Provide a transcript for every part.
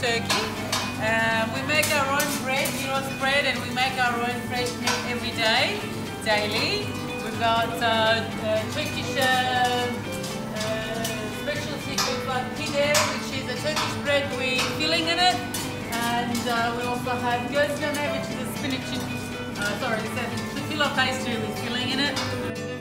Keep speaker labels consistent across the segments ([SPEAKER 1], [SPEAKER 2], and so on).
[SPEAKER 1] Turkey. Um, we make our own bread, gyros bread, and we make our own fresh meat every day, daily. We've got uh, uh, Turkish uh, uh, specialty food like pide, which is a Turkish bread with filling in it. And uh, we also have gözleme, which is a spinach, uh, sorry, it's a filo pastry with filling in it.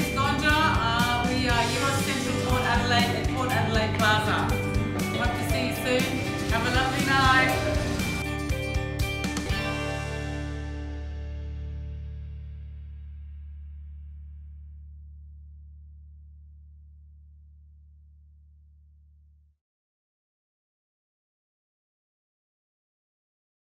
[SPEAKER 1] Is Gonja. Uh, we are Yiros Central Port Adelaide at Port Adelaide Plaza.